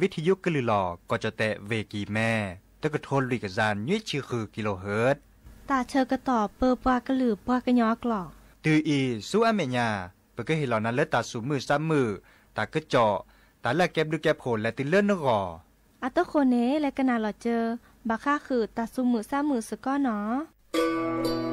วิทยุกลือหลอก็จะแตะเวกีแม่ตะกะทนลุยกจานยุ้ยชื่อคือกิโลเฮิรตตาเชอกระต่อเปอปากระหลือปากระยอกหลอกตืออีสู้อเมญาเปก็เห็นเหล่านั้นและตาสูมือซ้ำมือตากระเจาะตาละแก็บดูแก็บโผลและติเลื่อนนกออัตโคเนและกนาหลอเจอ บักค่าคือตาซุมือซ้ามือสก้อเนาะ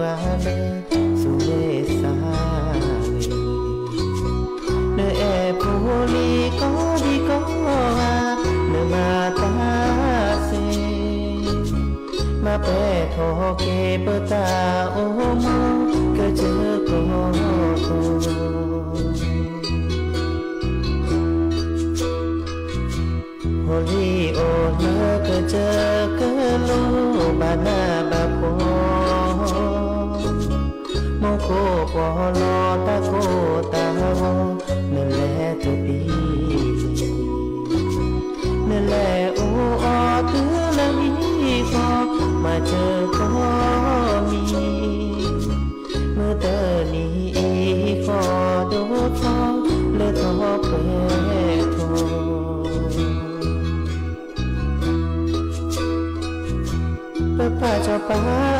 bale suwesa ne e poli ko di ko wa ne mata se ma pe tho ke pata o mo ke je ko Holi o na ke je ke lo, ba พอมาเจอก็มี เมื่อเธอนี้ก็โดดฟองและทอแปทเปิดป่าจอป่า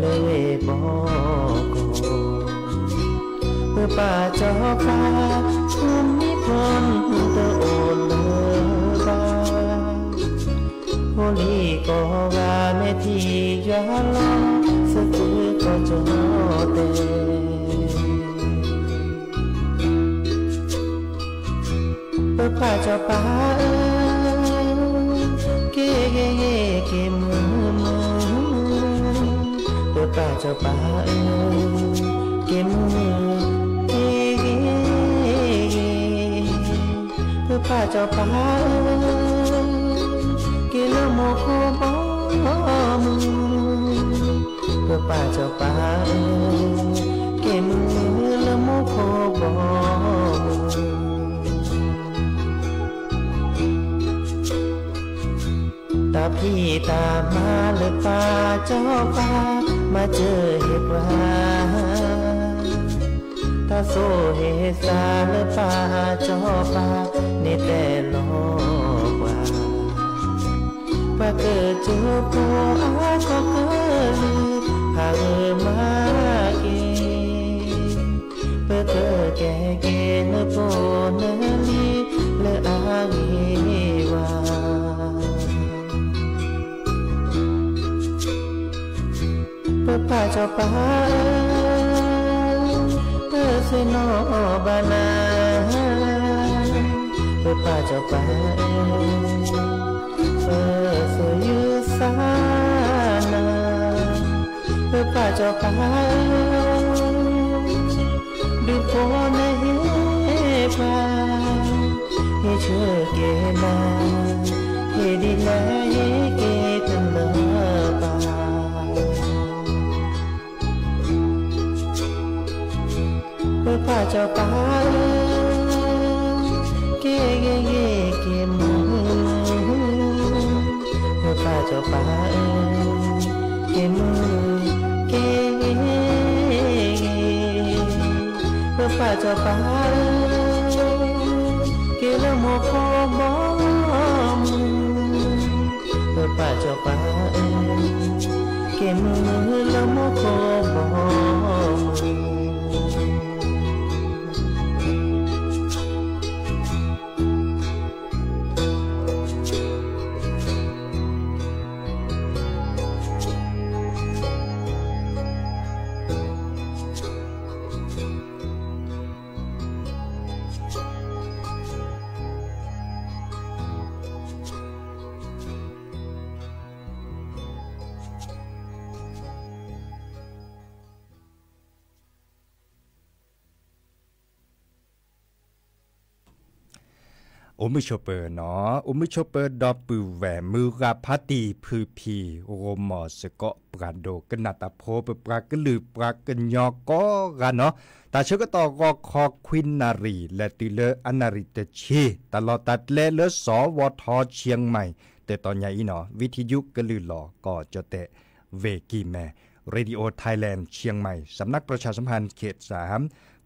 เลยบอกเพื่อป่าจอฟ้าชุมนิพนธ์เตอโอนเลอบาโฮลีก็ว่าแม่ที่ยาลองสะกือก็จอเตเปิดป่าจอป่าเอ ป้าเจ้าป้าเอ๋ยเก็บมือเพื่อป้าเจ้าป้าเอ๋ยกิลโมโคบอมือเพื่อป้าเจ้าป้าเอ๋ยเก็บมือละโมโคบอมตาพี่ตามาเลยป้าเจ้าป่า มาเจอเหตุร้ายถ้าโซเฮซาแลปาจอปาในแต่ลอกว่าปาเกิดเจอพออาก็เกิดพาเอมาเกเปเกแกเกนโปนนีเละอาเก bà cho bà tớ sẽ nó bà nà tớ bà cho bà tớ sẽ như xa nà tớ bà cho pa, đừng có nấy pa, như chưa kể na, thì đi lấy cho ta kia kia kia kia mưa cho ta cho ta kia mưa kia kia ta cho ta kia là một cô bóng. Tôi pa cho pa kia mưa là một cô bóng. โอมิชเปอร์เนาะโอมิชเปอร์ดอปือแหวมือกาพัตีพือพีโรมอสกอปราโดกนาตาโพเปปรากลือปรากญอก็กันเนาะตาเชก็ต่อก็คอควินนารี และติเลอนาริเตชีตลอดตัดเลเลสอวทอเชียงใหม่ แต่ตอนใหญ่เนาะวิทยุกลือหลอก็จะเตะเวกีแม่เรดิโอไทยแลนด์เชียงใหม่ สำนักประชาสัมพันธ์เขตสาม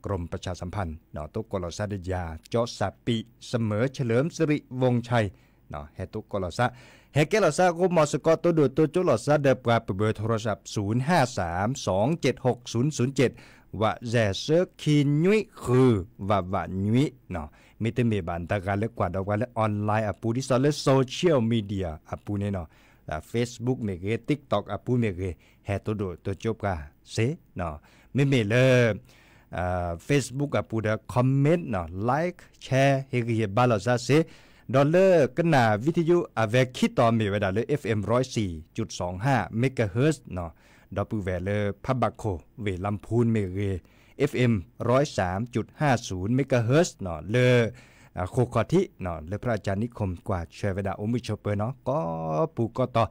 กรมประชาสัมพันธ์เนาะตุกกลสะดยาจอสับปีเสมอเฉลิมสิริวงชัยเนาะเฮตุกกลสะเฮเกลสะกุมอสกอตัวดูตัวจุลสะเดปราเบอร์โทรศัพท์ 0532760007ว่าแจเซคินยุยคือว่าว่ายุยเนาะมีแต่เมบันตะการเล็กกว่าดอกว่าและออนไลน์อะปูที่สอนและโซเชียลมีเดียอะปูเนี่ยเนาะเฟซบุ๊กเมเกติ๊กต็อกอะปูเมเกเฮตัวดูตัวจบกะเซเนาะไม่เมเลย Facebook กับปูดคอมเมนต์เนาะไลค์แชร์เฮกเฮบาลซาเซดอลเลอร์กันนาวิทยุอเวคิตอมีเวลาเลย FM 104.25เมกะเฮิรตเนาะดอปูเวเลอร์พับบักโคเวลัมพูนเมเร FM 103.50เมกะเฮิรตซ์เนาะเลอโคคอทิเนาะเลอพระอาจารย์นิคมกว่าเชเวดาโอมิชเปอร์เนาะก็ปูก็ต่อ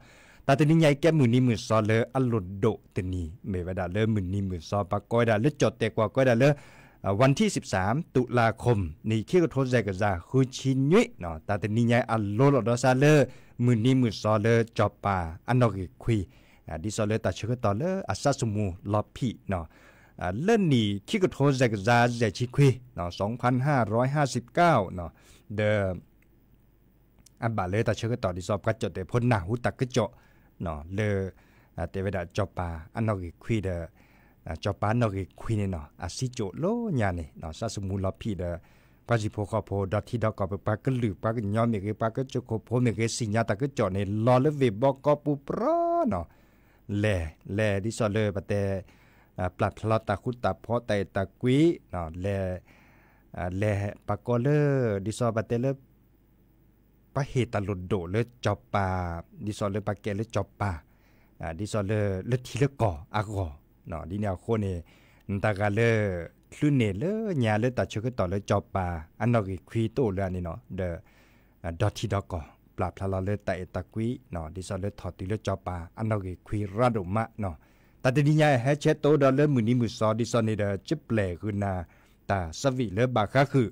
ตาตนี้ใหญ่แก้มือนี้มือซอเลอลุดโดตนี้เมวดาเลมือนี้มือซอปากก้อยดาเลจดแต่กว่าก้อยดาเลวันที่ 13 ตุลาคมนี่คิกโทษใจกซาคือชินยุเนาะตาตนี้ใหญ่อัลโลดอซาเลมือนี้มือซอเลจอบปาอันนอกคุยดิซอเลตาเชกตอเลอัสสมูลอพีเนาะเล่นนี่คิกโทษใจกซาเจชิคุยเนาะ2559เนาะเดอันบาเลตาเชกตอดิซอบกัจจดแต่พ้นหนาหูตักกะจ နော်လေเตเวดาจอปาอันนอกิคุยเดจอปานอกิคุยเนาะอาซิโจโลญาเนเนาะซาสมูลอพีเดปาจิโพคอโพดอททีดอกอปากะลือปากะญอเมเกปากะจโคโพเมเกสิญาตะกะจอเนลอเลเวบอกอปูปรอเนาะแลแลดิซอเลปะเตปลัดพลอตะคุตะพอไตตะกุยเนาะแลแลปากอเลดิซอปะเตเล หตลุดโดเลจอบปาดิซอเลปะแกเลจอบปาอ่าดิซอเลเลทีเลก่ออากอเนาะดิแนวโคเนตากาเลคลื่นเนเลญาเลตาชกต่อเลจอบปาอันนอกิควีโตเลนี่เนาะเดดอทีดอกอปลาพลาเลตาเอตะกวีเนาะดิซอเลทอติเลจอบปาอันนอกิควีราดมะเนาะตาตดิญาแฮเชโตดอเลมือนี้มือซอดิซอนี่เดจิเปลคือนาตาสวิเลบาคาคือ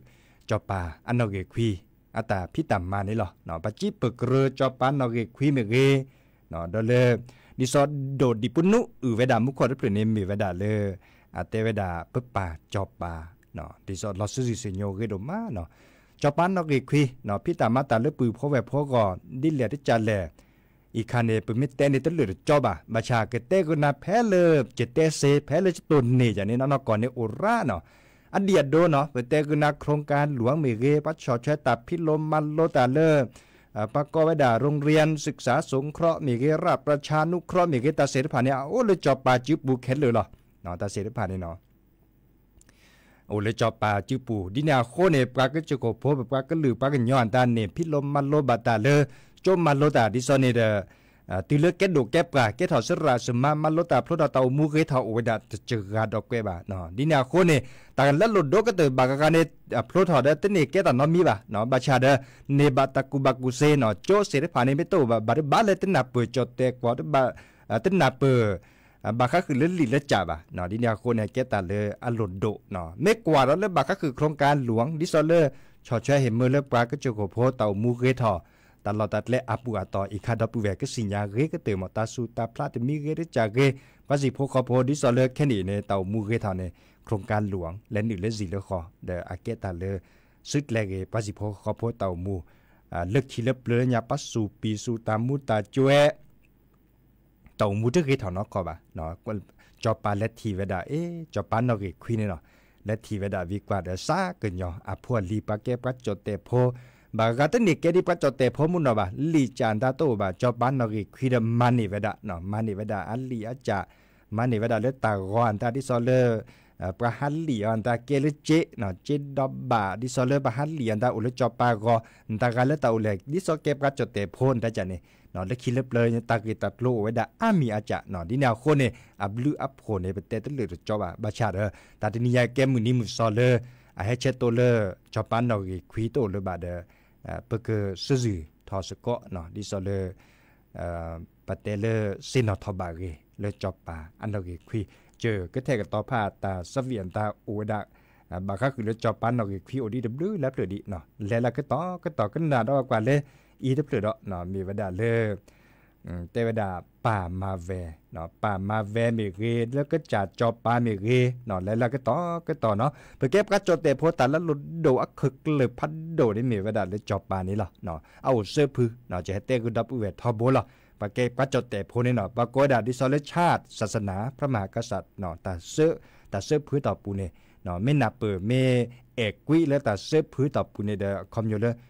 จอบปาอันนอกิควี อาตาพิตามมานี่หรอเนาะปัจจิปกเรจอปานนอเกคุยเมเกเนาะดอเลดิซอโดดดิปุนุอือเวดามุขอดเปเนมีเวดาเลอาเตเวดาปึปาจอปาเนาะดิซอลอสุสิเซโยเกโดมาเนาะจอปานนอเกคุยเนาะพิตามาตาเลปือพอแวพอก่อนดิเลติจาเลอีคาเนปมิเตนตเหลือจอบะมาชาเกเตกุนาแพ้เลเจเตเซแพ้เลจตุนเนจานี่เนาะก่อนเนโอราเนาะ อดีตโดเนาะแต่คือนักโครงการหลวงเมเกปัชชอใช้ตับพิลมมันโลตาเลอปะกอวดาโรงเรียนศึกษาสงเคราะห์เมเกราประชานุเคราะห์เมเกตาเสรผ่านเนี่ยโอ้เลยจอบปาจิบูเข็ดเลยเหรอเนาะตาเสรผ่านเนี่ยเนาะโอ้เลยจอบปาจิปูดินาโคเนปากก็จะโกโพปากก็ลือปากก็ย้อนตาเนี่ยพิลมมันโลบาตาเลอจมมันโลตาดิซอนเนเด ตีเลือกแกดูแกปลาแกถอดสระสมามันลดตาพลดตามูเกถอโอดาจะกาดอกเกบาเนาะดินาโคเนตากันละลดดกเตบากกาเนพลดถอดเตเนแกตานอมีบาเนาะบาชาเดเนบาตะกุบักุเซเนาะโจเสรพาเนเมโตบาบาบาเลตนาเปจอเตกวาบาตนาเปบาคาคือเลื่อนลิเลจ่าบะเนาะดินาโคเนแกตาเลอลดโดเนาะไม่กว่าแล้วเลยบาคาคือโครงการหลวงดิซอเลอร์ชอช่วยเห็นมือเ ลปลาก็จะโกโพเตามูเกทอตลอดตัดและอปูอาตออีคาดปูแวกก็สิญญาเรก็เตมตาสูตาพลาดมีเรได้จากเรภาษีพกพดิสอเลแค่นี้ในเต่ามูเรทาในโครงการหลวงและหนึ่งและสี่เลคอเดออาเกตาเลซึกแลเกภาษีพกพเต่ามูเลิกทีเล็บเลยญาปัสสูปีสูตามูตาจวย ตมูตึกให้ถอนนอกก็บ่าเนาะจอปาและทีเวดาเอ๊จอปานอกคุยเนี่ยเนาะและทีเวดาวิกว่าเดซาเกินยออะพวลีปาเกปรัจเตโพบากาตนิเกดิปรัจเตโพ ဘာဂတ်နိကဲဒီပတ်တော့တေဖမှုနော်ပါလီချန်တာတော့ပါဂျပန်နော်ကြီးခွေမန်နေဝဒနော်မန်နေဝဒအလီအချာမန်နေဝဒလက်တာဂွန်တာဒီဆောလေပရဟလီယန်တာကဲလချေနော်ချေဒဘာဒီဆောလေပဟလီယန်တာဦးလချပါဂောတာဂလတာဦးလက်ဒီဆောကဲပတ်တော့တေဖုန်တာချနေနော်လက်ခိလက်ပလန်တာကေတာလိုဝဒအမီအချနော်ဒီနာခိုနေအဘလူးအပ်ခိုနေပတဲတလေကြောပါဘာချာတာတနီယာကဲမူနီမူဆောလေအဟဲချက်တိုလေဂျပန်နော်ကြီးခွီတိုလေဘာတဲ့ ตากิตัดโลไว้ดาอามีอาจะเนาะดิแนวคนเนี่ยอับลูอับโคนเนี่ยเป็นเตตเลยจอบะบาชาเด้อตาดินิยาแกมือนี้มือซอเลอะให้เชตโตเลจอปันเนาะคุยโตเลยบาเด้อเปกซื้อทอสกอเนาะดิซอเลเอ่อปะเตเลซินอทอบาเกเลจอปาอันเนาะคุยเจอก็แท้กับต่อพาตาสเวียนตาอูดาบางครั้งคือเลจอปันเนาะคุยโอดีดับลูแล้วเปลือดีเนาะแล้วก็ต่อก็ต่อกันนาดอกกว่าเลยอีทับเปลือเนาะมีวดาเล เตวดาป่ามาเวเนาะป่ามาเวมีเรแล้วก็จัดจอบป่ามีเรเนาะแล้วก็ต่อก็ต่อเนาะไปเก็บกระจดแต่โพตาแล้วลุดโดอักคึกเลยพัดโดได้มีวดาเลยจอบป่านี้ล่ะเนาะเอาเสื้อพือเนาะจะให้เตกุดับเวททอโบล่ะปเก็บกระจดแต่โพนี่เนาะปกดาดิซอลชาติ ศาสนาพระมหากษัตริย์เนาะแต่เสื้อแต่เสื้อพือต่อปูเนี่ยเนาะไม่นับเปิดเมเอกกุยแล้วแต่เสื้อพือต่อปูเนี่ยเดอคอมอยู่เลยเออเก็บกร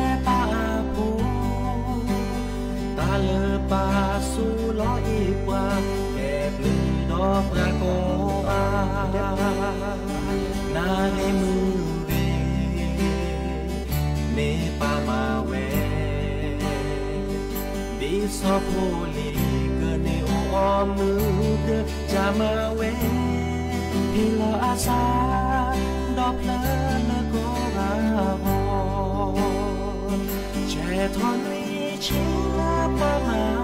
lơ pa su lo y qua kẹp lư đó pra cô ba na ne mu về ne pa ma đi so po li cơ ne o mu cơ cha ma we hi lo a sa đó lơ cô ba ho che thon Sheila Palmer.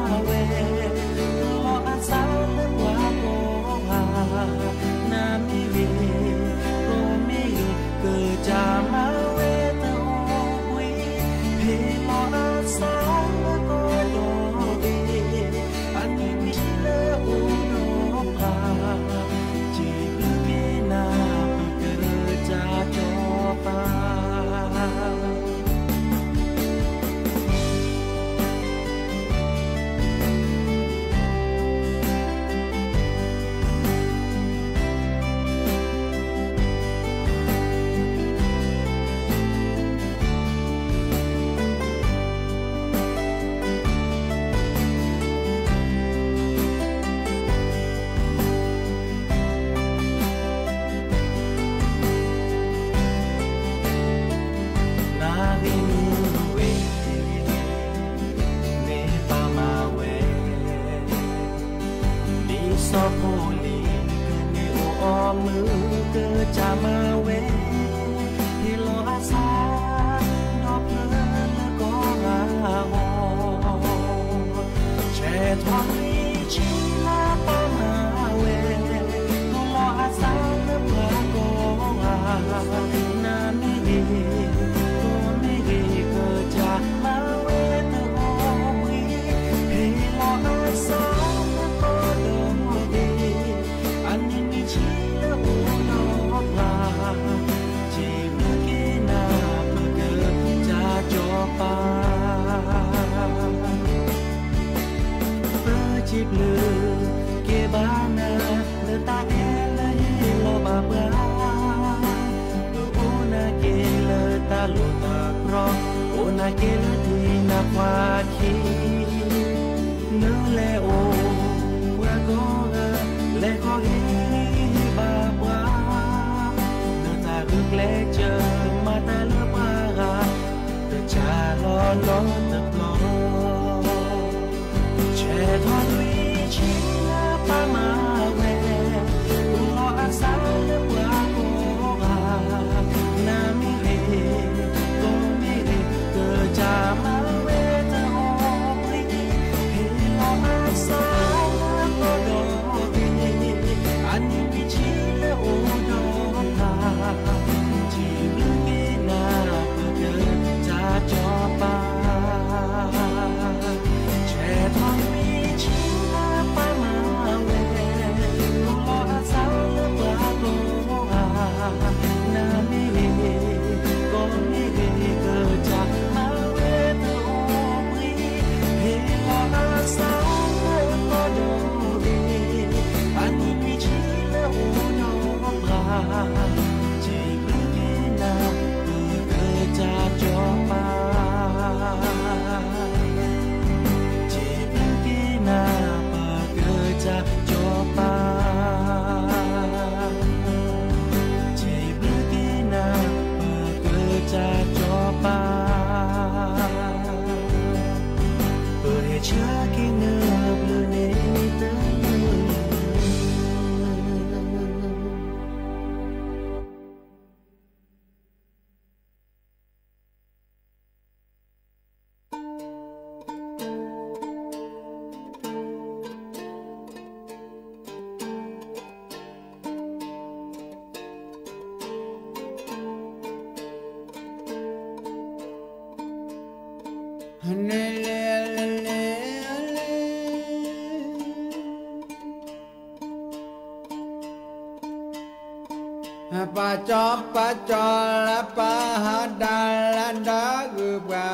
pa cho pa cho la pa ha da la da gu pa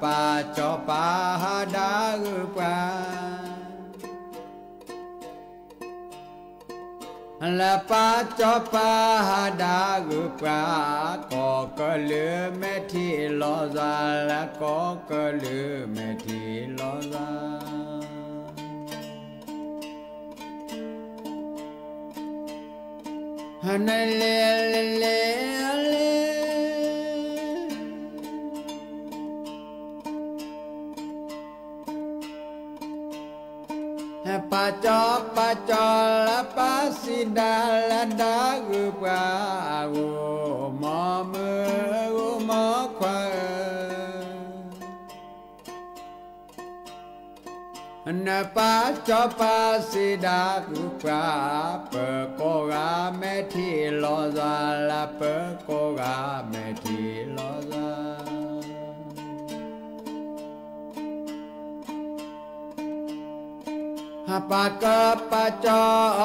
pa cho pa ha da gu pa la pa cho pa ha da gu pa ko ko le me thi lo ra là có cơ lư mẹ thi lo ra. Hân lê lê lê lê. Pa cho pa cho la pa si da la da gu pa Napachapa sida kupa pekora meti loza la pekora meti loza. Apaka pacho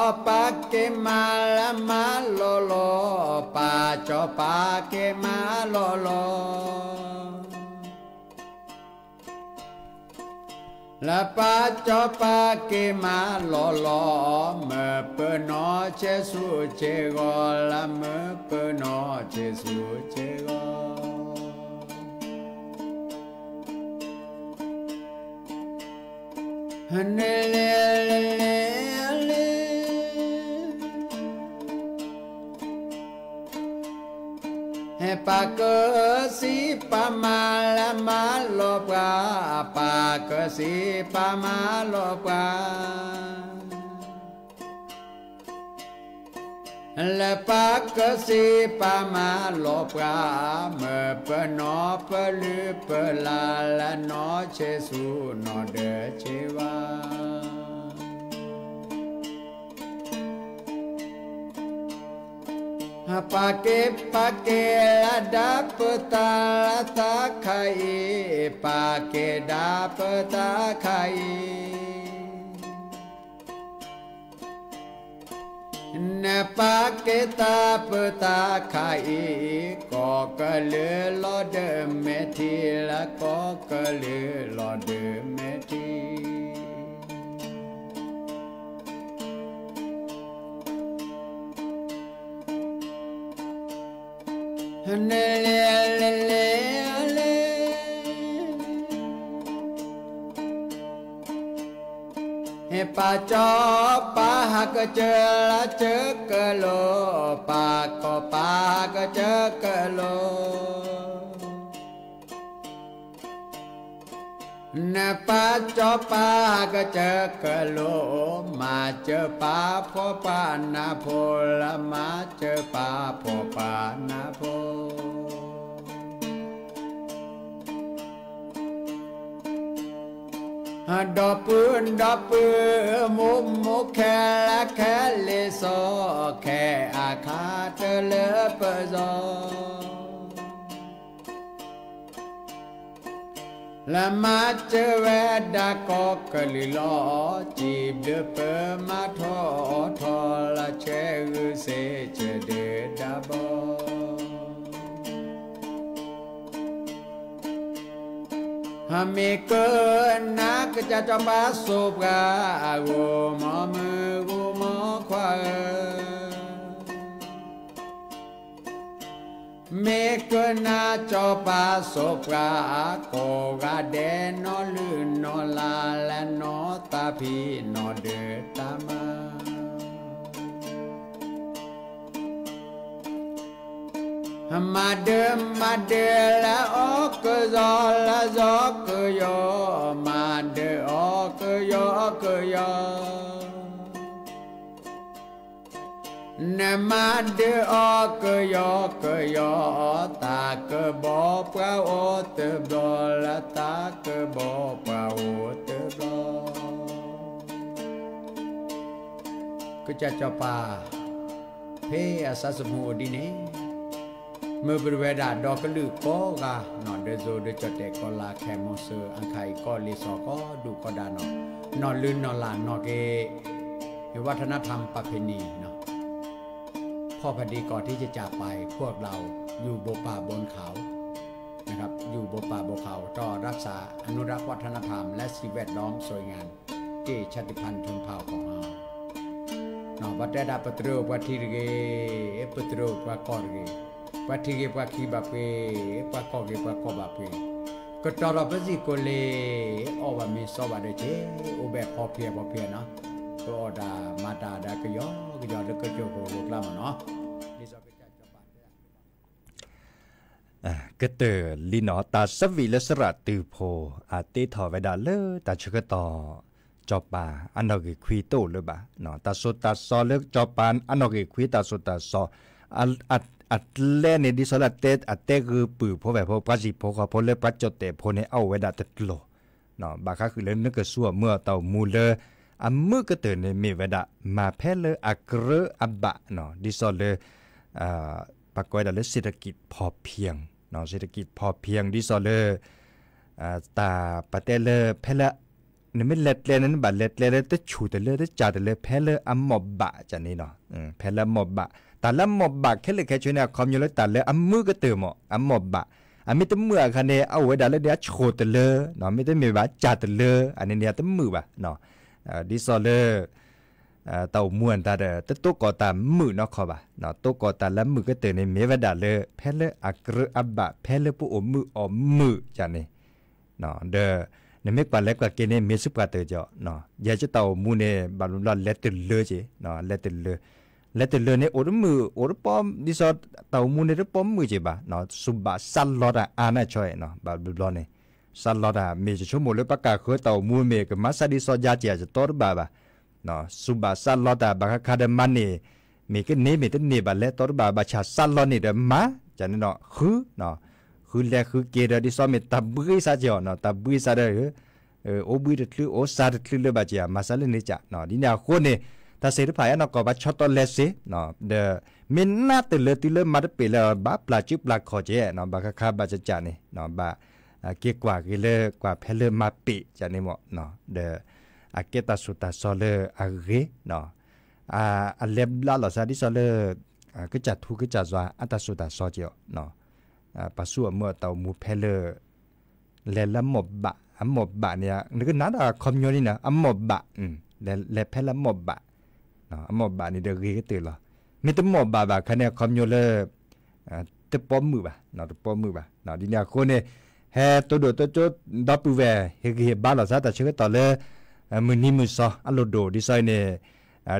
opake mala malolo pacho pake malolo. La pa cho pa ke ma lo lo me pe no che su che go la me pe no che su che go Hane le le Hein, pas que si pas mal mal au bras, pas que si pas mal au bras. Le pas que si pas mal au bras, me prenons plus la noche sous nos deux chivas. Pakai pakai dapat tak kai, pakai dapat tak kai. न पाके ताप ताखाई कोकल लॉड मेथी कोकल लॉड मेथी पाचकचलाच कलो पा काकलो นะปาจอปาก็เจอกะโลมาเจอปาพอปานาโพละมาเจอปาพอปานาโพดอปืนดอปืนมุมมุแค่ละแค่เลโซแค่อาคาเตเลเปโซ cơ lì lo chỉ đơ pơ ma tho tho la che ư se che de da bo hami cơ na cơ cha cho ba sụp gà gù mò mơ gù mò khoa Mekuna chopa sopra ko ga de no lu no la la no ta pi no de ta ma. Ma de ma de la o cơ gió la gió cơ yo ma de o cơ yo cơ yo นะมาเดออกยอกยอตากบอปะโอเตบอละตากบอปะโอเตบอก็จะจอปาเพอสาสมโหดีเนเมื่อบริเวณดาดอกกลือก็กะนอนเดโซเดจอดเดกอลาแคมอเซออังไคก็ลิซอก็ดูก็ดานอนนอนลื่นนอนหลานนอนเกวัฒนธรรมประเพณีเนา พ่อพอดีก่อนที่จะจากไปพวกเราอยู่บป่าบนเขานะครับอยู่บป่าบนเขาต่อรักษาอนุรักษ์วัฒนธรรม และสิ่งแวดล้อมสวยงามที่ชาติพันธุ์ชนเผ่าของเราเนาะวัดได้ปตรูวัดที่เกปตรูวัดกอดเกวัดที่เกวัดขีบับเกวัดกอดเกวัดกอบับเกก็ตอรปสิโกเลอว่ามีสวัสดีเจอุเบพอเพียพอเพียเนาะ ก็ดามาดาดาก็ยอก็ยอแล้วก็โจโกลูกลามาเนาะก็เตอลีนอตาสวีเลสระตือโพอาเตถอไวดาเลอตาชกต่อจอปาอันนอกคุยโตเลยบะเนาะตาสุตาซอเลิกจอปานอันนอกคุยตาสุตาซออัดอัดอัดเล่นดิสละเตอัดเตคือปือพอแบบพอปัจจิพอก็พอเลปัจจเตพอในเอาไวดาตตโลเนาะบาคาคือเล่นนึกสัวเมื่อเต่ามูเล อัมมือก็เตือนเมวดะมาแพเลอักเรอับบะเนาะดิสอเลยปากกอยดาเลเศรษฐกิจพอเพียงเนาะเศรษฐกิจพอเพียงดิสอเลยตาปะเตเลยแพเลนี่ไม่เล็ดเลยนั้นบัดเล็ดเลยแต่ชูแต่เลยแต่จ่าแต่เลยแพเลอัมมบบะจันนี้เนาะแพเลมบบะแต่ละมบบะแค่เลยแค่ช่วยเนี่ยคอมอยู่เลยแต่เลยอัมมือก็เตือนหมออัมมบบะอันมีแต่เมื่อคันเนเอาไว้ดัาเลยเดี๋ยวโชตเลเนาะไม่ได้มีบะจ่าแต่เลยอันนี้เนี่ยแต่มือบะเนาะ งมือบ่ะเนาะဒီစော်လေတောက်မွန်တာတဲ့တုကောတာမှုနော်ခေါ်ပါနော်တုကောတာလက်မှုကတဲ့နေမေဝဒလေဖဲလေအကရအဘဖဲလေပူအမှုအမှုဂျာနေနော်တဲ့နမေပါလက်ကကင်းနေမေစုပတဲ့ကြောနော်ရချတောက်မှုနေဘာလို့လက်တလေချေနော်လက်တလေလက်တလေနေအိုရမှုအိုရပမ်ဒီစောတောက်မှုနေရပမ်မှုချေပါနော်စုဘာဆလလောတာအာနာချွဲနော်ဘာလို့လဲสั ဆလဒာမေချချိုမိုလပကခေတောမူမေကမဆာဒီစောဂျာချာတောဘာဘာနော်စုဘာဆလဒာဘခခဒမနီမေကနေမေတနေပါလေတောဘာဘာချာဆလနေဒမဂျန်နော်ခူနော်ခူလက်ခူကေရဒီစောမေတဘွိစာကြောနော်တဘွိစာရဲအိုဘွိတလူအိုစာတလူလဘချာမဆလနေချာနော်ဒီနာခိုနေတဆေရဖာယနော်ကဘချတ်တော်လက်စေနော်ဒမင်းနာတလေတလေမတ်ပေလာဘပလာချစ်ပလာခေါ်ကျဲနော်ဘခခဘချာချာနေနော်ဘာ เดเออโอบุยเดทลือโอซาเดทลือเลยบาเจียมาซาเลนี่จ้ะเนาะดิเนี่ยคนนี่ถ้าเสด็จพายนก็บัชอตเลสเนาะเดมินนาตเลติเลมาดเปลบาปลาจิปลาขอเจเนาะบาคาคาบาจะจานี่เนาะบาเกี่กว่ากิเลกว่าเพลมาปิจะนี่หมดเนาะเดอาเกตาสุตาซอเลอาเกเนาะอาอันเล็บลาหลอซาดิซอเลก็จะทุก็จะว่าอัตสุตาซอเจียวเนาะปัสสาวะเมื่อเตามูเพลเลละหมบบะอัมหมบบะเนี่ยนึกนัดอะคอมโยนี่นะอัมหมบบะอืมเลเลเพลหมบบะเนาะอัมหมบบะนี่เดรีก็ตื่นละมีแต่หมบบะบะคะแนนคอมโยเลตะป้อมมือบะเนาะตะป้อมมือบะเนาะดิเนี่ยคนเนี่ย ဟဲတိုဒိုတိုတိုဒပူဝဲဟေဂေဘာလာဇာတချေတော်လေမနီမူစာအလိုဒိုဒီဆိုင်နေ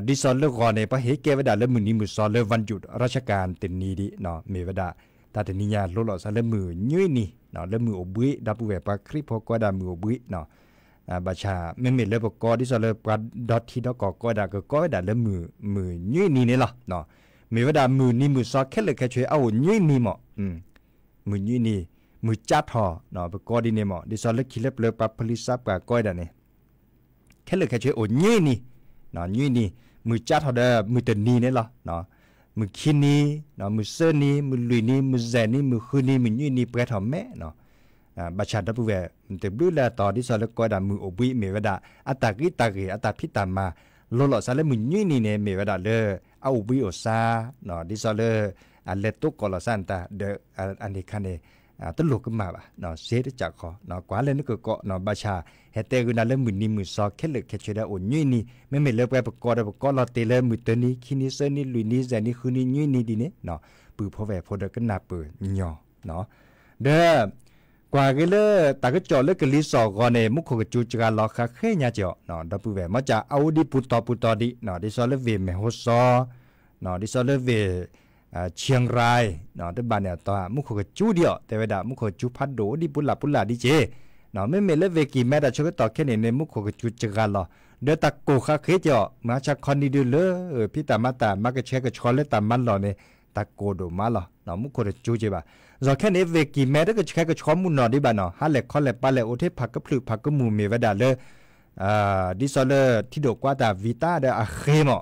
ဒီဆောလကောနေပဟေကေဝဒါလေမနီမူစာလေဝန်ဂျုဒရချကန်တင်နီဒီနော်မေဝဒါတာတနီညာလောလောဆာလေမူညွိနီနော်လေမူအဘွေဒပူဝဲပခရိဖောကောဒါမူအဘွေနော်ဘာချာမေမေလေပကောဒီဆောလေပဒတ်တီဒကောကောဒါကောဒါလေမူမူညွိနီနေလားနော်မေဝဒါမူနီမူစာခက်လက်ခက်ချွေအောညွိနီမောอืมမူညွိနီ มือจัดหอเนาะไปกอดีเนี่ยมอดิซอลเลคิเลเปลปับพลิซับกะก้อยดานี่แค่เลยแค่ช่วยโอ้ยี่นี่เนาะยี่นี่มือจัดหอเด้อมือตนีเนี่ยหรอเนาะมือคินนี่เนาะมือเซนี่มือลุยนี่มือแซนี่มือคืนนี่มือยี่นี่เปรทอมแม่เนาะอ่าบัชาดับเวมันเต็มดูแลต่อดิซอลเลก้อยดามือโอบิเมวดาอัตากิตากิอัตาพิตามาโลโลซาเลมือยี่นี่เนี่ยเมวดาเลอเอาบิโอซาเนาะดิ ซอลเลอันเลตุกอลซันตาเดอันนี้คันเนอ อ่าตลกก็มาบ่ะเนาะเสียจากคอเนาะกว่าเลยนึกก็เกาะเนาะบาชาเฮเตกุนาเลมือนี้มือซอแค่เลยแค่เชดาโอนี่นี่ไม่ไม่เลิกไปประกอบประกอบเราเตเลมือตัวนี้คินี่เซนี่ลุยนี่แซนี่คือนี่นี่นี่ดีเนี่ยเนาะปือพอแวพอเดก็นาปืนยอเนาะเด้อกว่าก็เลยตาก็จอเลยก็ลิสอก่อนเนี่ยมุขก็จูจกาลอคาแค่ญาจ่อเนาะดับปือแวมาจะเอาดิปุตตอปุตตอดิเนาะดิซอเลเวเมโฮซอเนาะดิซอเลเว เชียงรายเนาะที่บ้านเนี่ยตอมุขก็จูเดียวแต่เวลามุขจูพัดโดดิปุลาปุลาดิเจเนาะไม่เมเลเวกีแม่ดาชก็ต่อแค่เนี่ยในมุขก็จูจกาลอเดตะโกคาเคจ่อมาจากคอนดิดูเลอพี่ตามาตามากระเชกระชอนเลยตามันหล่อเนี่ยตะโกโดมาหล่อเนาะมุขก็จูเจบะรอแค่นี้เวกีแม่ได้ก็แค่ก็ช้อมมุนนอดิบานอฮัเลคอเลปาเลโอเทพักก็พลึกพักก็มูเมวดาเลยอ่าดิซอเลที่โดกว่าแตาวิตาเดออะเคมอฮ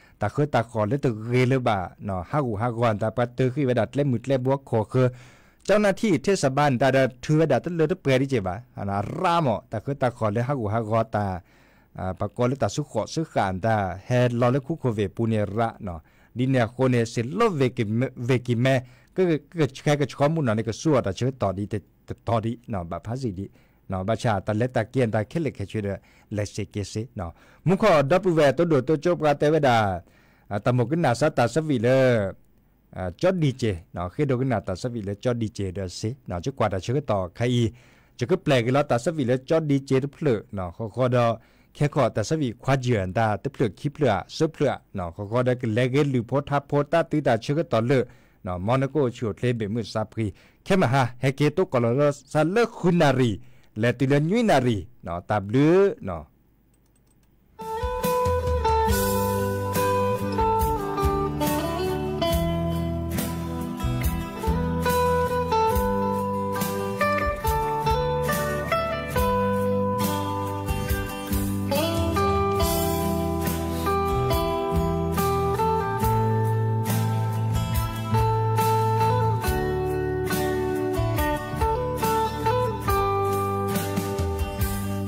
ตาคือตาขอนเลยตึกเรือบ่าเนาะห้ากหูฮักก่อนตาประตูขี้ไปดัดเล่มมืดเล่บวกขอคือเจ้าหน้าที่เทศบาลตาดาถือวัดดัดเลยตัะเปรดิเจ็บ่าอันน่ะรามอะตาคือตาขอนเลยฮักห้ากกอตาอ่าปากอเลยตาสุขอสุขานตาเฮลอเลยคุโคเวปูเนระเนาะดินเนี่ยคนเนี่ยเสร็จลบเวกิเวกิแม่ก็ก็แค่ก็ช้อมูลนาะในี่ก็สั่วต่เชื่อต่อดีแต่ต่อดีเนาะแบบภาษีดี เนาะบาชาตาเลตาเกียนตาเคเลเคช่วยเลเซเกเซเนาะมุขอดับเวตัวโดตัวจบกาเตเวดาตามกนาสตาสวีเลจอดดีเจเนาะคือโดกนาตาสวีเลจอดดีเจเดสิเนาะจะกว่าตาเชื่อต่อใครจะก็แปลกแล้วตาสวีเลจอดดีเจทุเพลเนาะขอขอดอแค่ขอแต่สวีควาเจือนตาตะเพลคิเพลซึเพลเนาะขอขอได้ก็เลเกหรือโพทับโพตาตื้อตาเชื่อต่อเลเนาะมอนาโกชวดเลเบมือซาพรีแค่มาฮะเฮเกโตกอลอซาเลคุณนารี la ti le no ta no.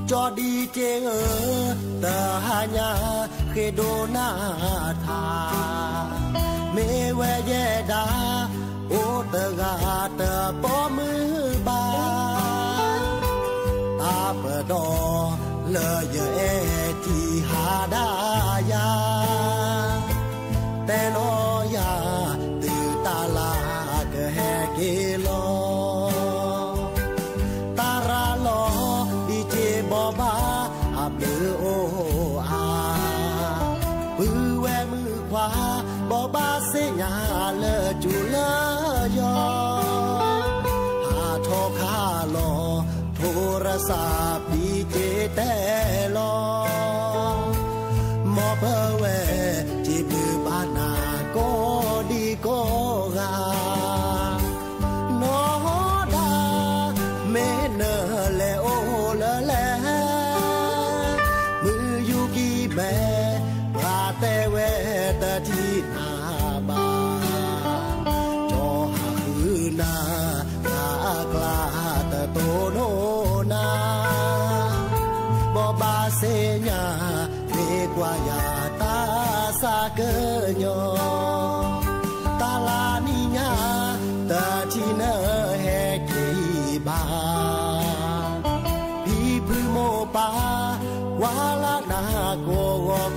cho đi chê ở tờ nhà khi đô na tha mê ve dê đá ô tờ gà tờ bó mư ba. Ta bờ đò, lờ giờ e thì hà đa ya. Tên ô I saw. 把瓦拉那过我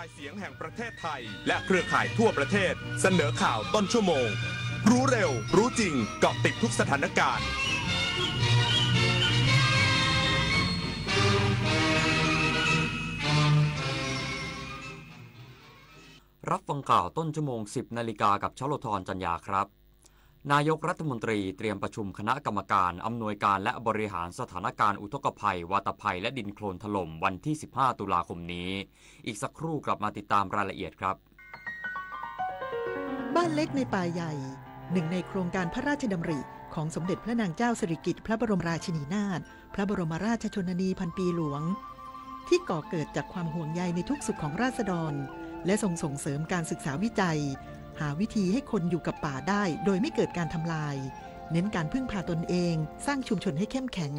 ายเสียงแห่งประเทศไทย และเครือข่ายทั่วประเทศ เสนอข่าวต้นชั่วโมง รู้เร็ว รู้จริงเกาะติดทุกสถานการณ์ รับฟังข่าวต้นชั่วโมง 10นาฬิกากับชลทรจันยาครับ นายกรัฐมนตรีเตรียมประชุมคณะกรรมการอำนวยการและบริหารสถานการณ์อุทกภัย วาตภัย และดินโคลนถล่มวันที่ 15 ตุลาคมนี้ อีกสักครู่กลับมาติดตามรายละเอียดครับ บ้านเล็กในป่าใหญ่ หนึ่งในโครงการพระราชดำริของสมเด็จพระนางเจ้าสิริกิติ์พระบรมราชินีนาถพระบรมราชชนนีพันปีหลวง ที่ก่อเกิดจากความห่วงใยในทุกสุขของราษฎร และส่งส่งเสริมการศึกษาวิจัย หาวิธีให้คนอยู่กับป่าได้โดยไม่เกิดการทำลาย เน้นการพึ่งพาตนเอง สร้างชุมชนให้เข้มแข็ง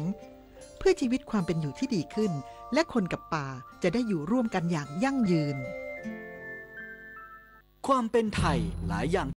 เพื่อชีวิตความเป็นอยู่ที่ดีขึ้น และคนกับป่าจะได้อยู่ร่วมกันอย่างยั่งยืน ความเป็นไทยหลายอย่าง